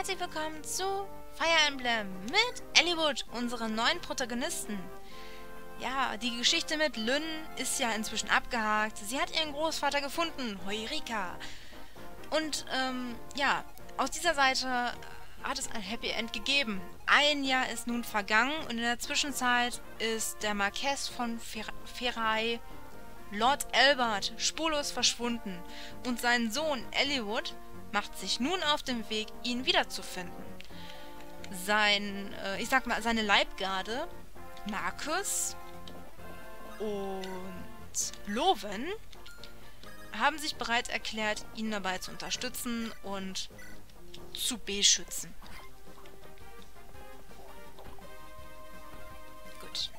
herzlich willkommen zu Fire Emblem mit Elliewood, unseren neuen Protagonisten. Ja, die Geschichte mit Lynn ist ja inzwischen abgehakt. Sie hat ihren Großvater gefunden, Heurika. Und, ähm, ja, aus dieser Seite hat es ein Happy End gegeben. Ein Jahr ist nun vergangen und in der Zwischenzeit ist der Marquess von Fer Ferai, Lord Albert, spurlos verschwunden und sein Sohn Elliewood macht sich nun auf den Weg, ihn wiederzufinden. Sein, äh, ich sag mal, seine Leibgarde, Markus und Loven, haben sich bereit erklärt, ihn dabei zu unterstützen und zu beschützen. Gut.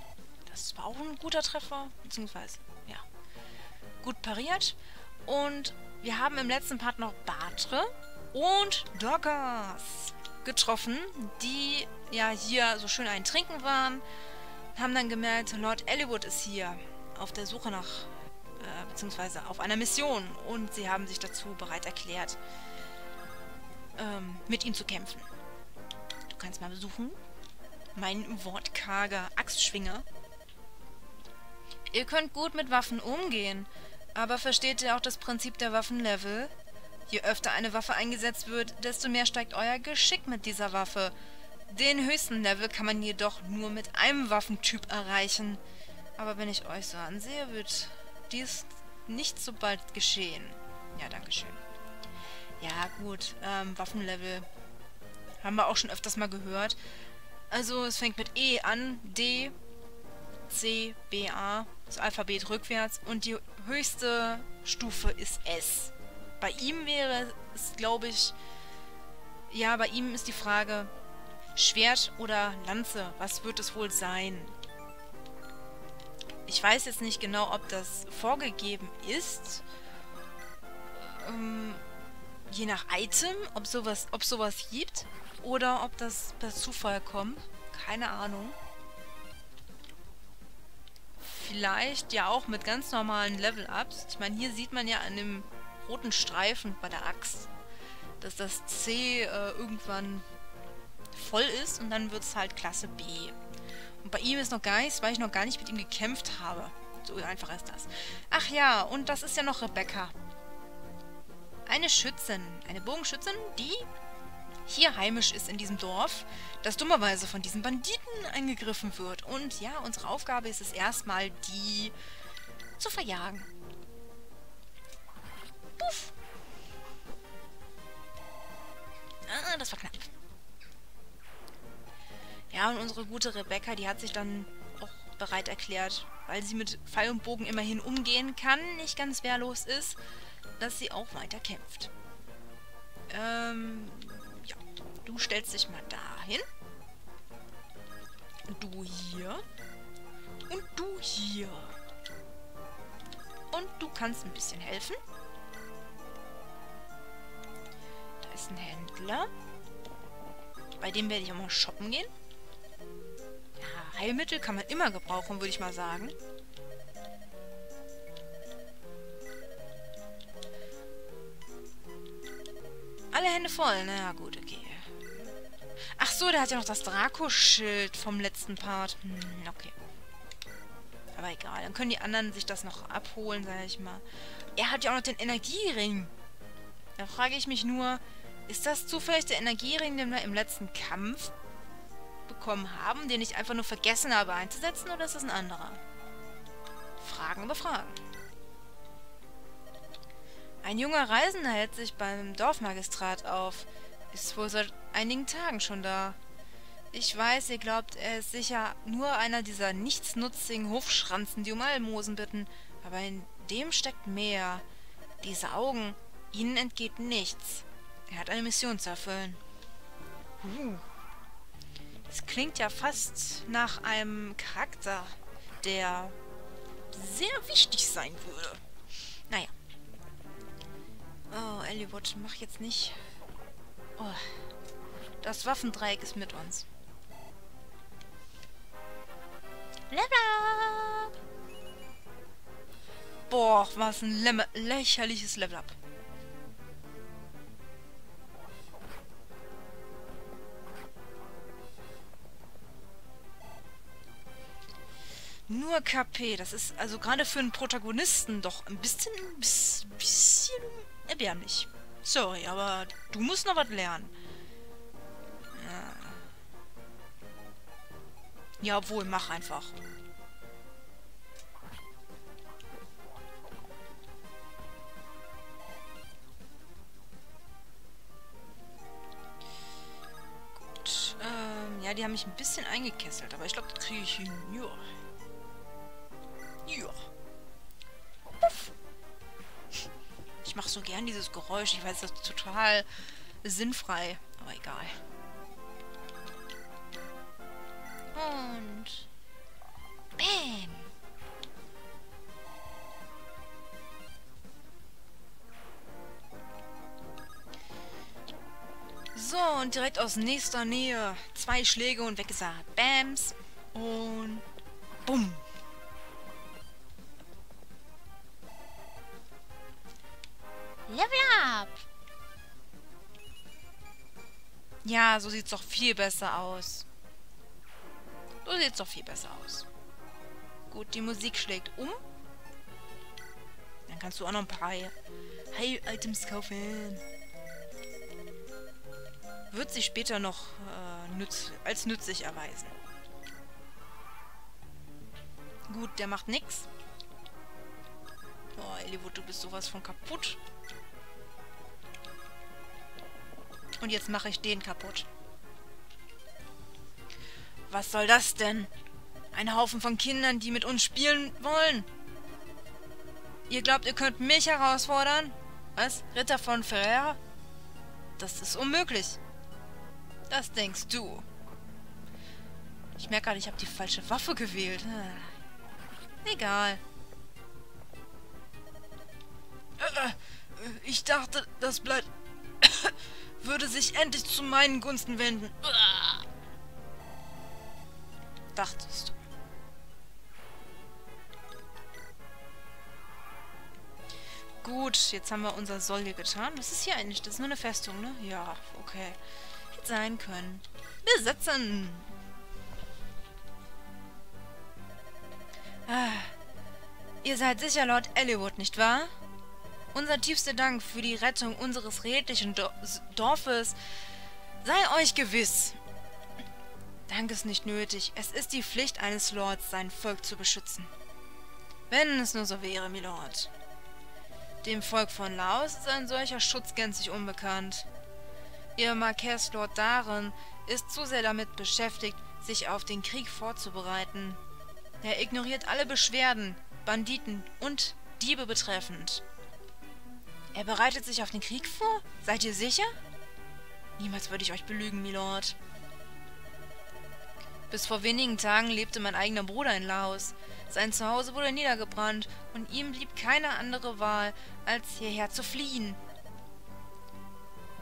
Das war auch ein guter Treffer, beziehungsweise, ja, gut pariert. Und wir haben im letzten Part noch Batre und Doggers getroffen, die ja hier so schön ein Trinken waren. Haben dann gemerkt, Lord Ellwood ist hier auf der Suche nach, äh, beziehungsweise auf einer Mission. Und sie haben sich dazu bereit erklärt, ähm, mit ihm zu kämpfen. Du kannst mal besuchen. Mein wortkarger Axtschwinger. Ihr könnt gut mit Waffen umgehen, aber versteht ihr auch das Prinzip der Waffenlevel? Je öfter eine Waffe eingesetzt wird, desto mehr steigt euer Geschick mit dieser Waffe. Den höchsten Level kann man jedoch nur mit einem Waffentyp erreichen. Aber wenn ich euch so ansehe, wird dies nicht so bald geschehen. Ja, dankeschön. Ja, gut, ähm, Waffenlevel haben wir auch schon öfters mal gehört. Also, es fängt mit E an, D, C, B, A, das Alphabet rückwärts und die höchste Stufe ist S. Bei ihm wäre es, glaube ich, ja, bei ihm ist die Frage, Schwert oder Lanze, was wird es wohl sein? Ich weiß jetzt nicht genau, ob das vorgegeben ist. Ähm, je nach Item, ob sowas, ob sowas gibt oder ob das per Zufall kommt. Keine Ahnung. Vielleicht ja auch mit ganz normalen Level-Ups. Ich meine, hier sieht man ja an dem roten Streifen bei der Axt, dass das C äh, irgendwann voll ist und dann wird es halt Klasse B. Und bei ihm ist noch gar nichts, weil ich noch gar nicht mit ihm gekämpft habe. So einfach ist das. Ach ja, und das ist ja noch Rebecca. Eine Schützin, eine Bogenschützin, die hier heimisch ist in diesem Dorf, das dummerweise von diesen Banditen angegriffen wird. Und ja, unsere Aufgabe ist es erstmal, die zu verjagen. Puff! Ah, das war knapp. Ja, und unsere gute Rebecca, die hat sich dann auch bereit erklärt, weil sie mit Pfeil und Bogen immerhin umgehen kann, nicht ganz wehrlos ist, dass sie auch weiter kämpft. Ähm. Du stellst dich mal dahin. Du hier. Und du hier. Und du kannst ein bisschen helfen. Da ist ein Händler. Bei dem werde ich auch mal shoppen gehen. Ja, Heilmittel kann man immer gebrauchen, würde ich mal sagen. Alle Hände voll. Na gut, okay. Ach so, der hat ja noch das Draco-Schild vom letzten Part. Hm, okay. Aber egal, dann können die anderen sich das noch abholen, sag ich mal. Er hat ja auch noch den Energiering. Da frage ich mich nur, ist das zufällig der Energiering, den wir im letzten Kampf bekommen haben, den ich einfach nur vergessen habe einzusetzen, oder ist das ein anderer? Fragen über Fragen. Ein junger Reisender hält sich beim Dorfmagistrat auf. Ist wohl seit einigen Tagen schon da. Ich weiß, ihr glaubt, er ist sicher nur einer dieser nichtsnutzigen Hofschranzen, die um Almosen bitten. Aber in dem steckt mehr. Diese Augen, ihnen entgeht nichts. Er hat eine Mission zu erfüllen. Uh. Das klingt ja fast nach einem Charakter, der sehr wichtig sein würde. Naja. Oh, Ellwood, mach jetzt nicht... Oh. Das Waffendreieck ist mit uns. Level up! Boah, was ein Lämmer lächerliches Level up. Nur KP, das ist also gerade für einen Protagonisten doch ein bisschen, bisschen erbärmlich. Sorry, aber du musst noch was lernen. Ja. ja, obwohl, mach einfach. Gut, ähm, ja, die haben mich ein bisschen eingekesselt, aber ich glaube, das kriege ich hin. Ja. Ich mache so gern dieses Geräusch. Ich weiß, das ist total sinnfrei. Aber egal. Und... Bam! So, und direkt aus nächster Nähe. Zwei Schläge und weggesagt. Bams. Und... Bumm. Ja, so sieht's doch viel besser aus. So sieht's doch viel besser aus. Gut, die Musik schlägt um. Dann kannst du auch noch ein paar Heil-Items kaufen. Wird sich später noch äh, nütz als nützlich erweisen. Gut, der macht nix. Oh, Eliwood, du bist sowas von kaputt. Und jetzt mache ich den kaputt. Was soll das denn? Ein Haufen von Kindern, die mit uns spielen wollen. Ihr glaubt, ihr könnt mich herausfordern? Was? Ritter von Ferrer? Das ist unmöglich. Das denkst du. Ich merke gerade, ich habe die falsche Waffe gewählt. Egal. Äh, äh, ich dachte, das bleibt würde sich endlich zu meinen Gunsten wenden. Dachtest du. Gut, jetzt haben wir unser Soll hier getan. Was ist hier eigentlich? Das ist nur eine Festung, ne? Ja, okay. Hätte sein können. Besetzen! Ah. Ihr seid sicher Lord Elliwood, nicht wahr? Unser tiefster Dank für die Rettung unseres redlichen Dorfes sei euch gewiss. Dank ist nicht nötig. Es ist die Pflicht eines Lords, sein Volk zu beschützen. Wenn es nur so wäre, Milord. Dem Volk von Laos ist ein solcher Schutz gänzlich unbekannt. Ihr Marquess Lord Daren ist zu sehr damit beschäftigt, sich auf den Krieg vorzubereiten. Er ignoriert alle Beschwerden, Banditen und Diebe betreffend. Er bereitet sich auf den Krieg vor? Seid ihr sicher? Niemals würde ich euch belügen, Milord. Bis vor wenigen Tagen lebte mein eigener Bruder in Laos. Sein Zuhause wurde niedergebrannt und ihm blieb keine andere Wahl, als hierher zu fliehen.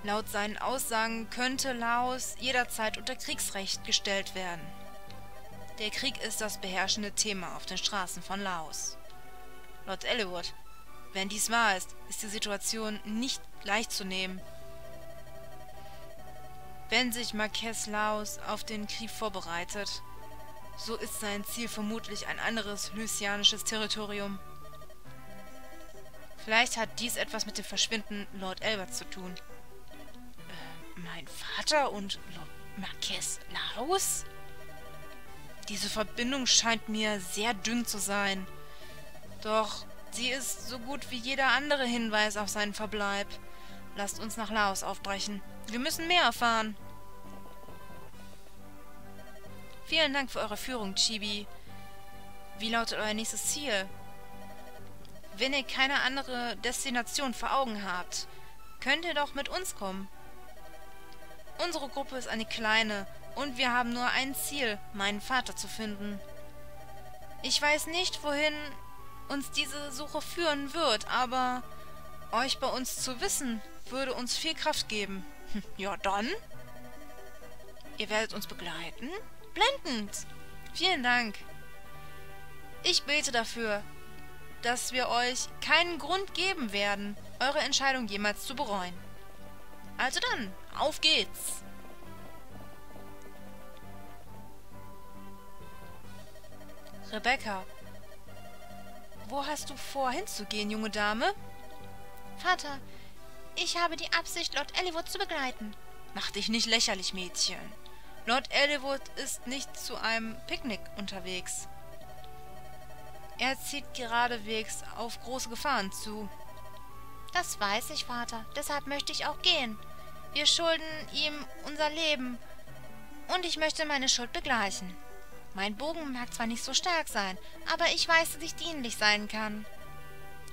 Laut seinen Aussagen könnte Laos jederzeit unter Kriegsrecht gestellt werden. Der Krieg ist das beherrschende Thema auf den Straßen von Laos. Lord Elliwood, wenn dies wahr ist, ist die Situation nicht leicht zu nehmen. Wenn sich Marquess Laos auf den Krieg vorbereitet, so ist sein Ziel vermutlich ein anderes lysianisches Territorium. Vielleicht hat dies etwas mit dem Verschwinden Lord Elbert zu tun. Äh, mein Vater und Lord Marquess Laos? Diese Verbindung scheint mir sehr dünn zu sein. Doch Sie ist so gut wie jeder andere Hinweis auf seinen Verbleib. Lasst uns nach Laos aufbrechen. Wir müssen mehr erfahren. Vielen Dank für eure Führung, Chibi. Wie lautet euer nächstes Ziel? Wenn ihr keine andere Destination vor Augen habt, könnt ihr doch mit uns kommen. Unsere Gruppe ist eine kleine und wir haben nur ein Ziel, meinen Vater zu finden. Ich weiß nicht, wohin uns diese Suche führen wird, aber euch bei uns zu wissen, würde uns viel Kraft geben. Ja, dann. Ihr werdet uns begleiten? Blendend. Vielen Dank. Ich bete dafür, dass wir euch keinen Grund geben werden, eure Entscheidung jemals zu bereuen. Also dann, auf geht's. Rebecca, wo hast du vor hinzugehen, junge Dame? Vater, ich habe die Absicht, Lord Elliwood zu begleiten. Mach dich nicht lächerlich, Mädchen. Lord Elliwood ist nicht zu einem Picknick unterwegs. Er zieht geradewegs auf große Gefahren zu. Das weiß ich, Vater. Deshalb möchte ich auch gehen. Wir schulden ihm unser Leben. Und ich möchte meine Schuld begleichen. Mein Bogen mag zwar nicht so stark sein, aber ich weiß, dass ich dienlich sein kann.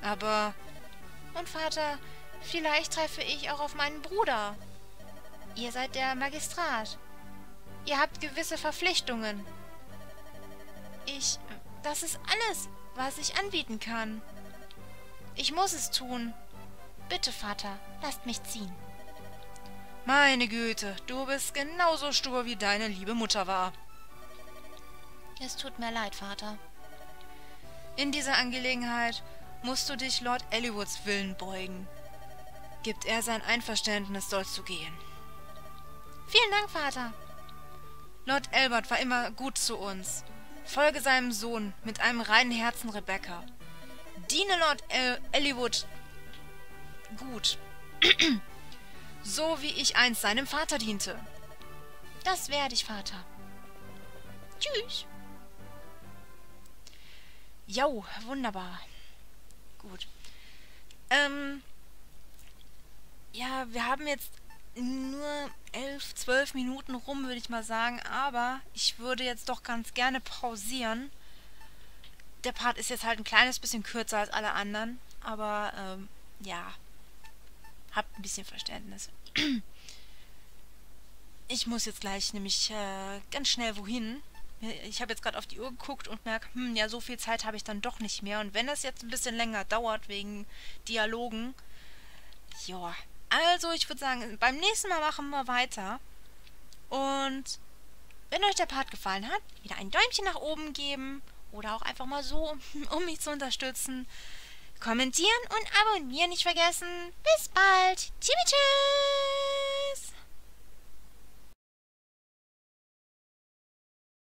Aber. Und Vater, vielleicht treffe ich auch auf meinen Bruder. Ihr seid der Magistrat. Ihr habt gewisse Verpflichtungen. Ich. Das ist alles, was ich anbieten kann. Ich muss es tun. Bitte, Vater, lasst mich ziehen. Meine Güte, du bist genauso stur, wie deine liebe Mutter war. Es tut mir leid, Vater. In dieser Angelegenheit musst du dich Lord Ellywoods Willen beugen. Gibt er sein Einverständnis, sollst du gehen. Vielen Dank, Vater. Lord Albert war immer gut zu uns. Folge seinem Sohn mit einem reinen Herzen, Rebecca. Diene Lord El Ellywood gut. so wie ich einst seinem Vater diente. Das werde ich, Vater. Tschüss. Jo, wunderbar. Gut. Ähm, ja, wir haben jetzt nur elf, zwölf Minuten rum, würde ich mal sagen. Aber ich würde jetzt doch ganz gerne pausieren. Der Part ist jetzt halt ein kleines bisschen kürzer als alle anderen. Aber, ähm, ja. Habt ein bisschen Verständnis. Ich muss jetzt gleich nämlich äh, ganz schnell wohin. Ich habe jetzt gerade auf die Uhr geguckt und merke, hm, ja, so viel Zeit habe ich dann doch nicht mehr. Und wenn das jetzt ein bisschen länger dauert wegen Dialogen, ja. Also, ich würde sagen, beim nächsten Mal machen wir weiter. Und wenn euch der Part gefallen hat, wieder ein Däumchen nach oben geben oder auch einfach mal so, um mich zu unterstützen. Kommentieren und abonnieren nicht vergessen. Bis bald. Tschüss.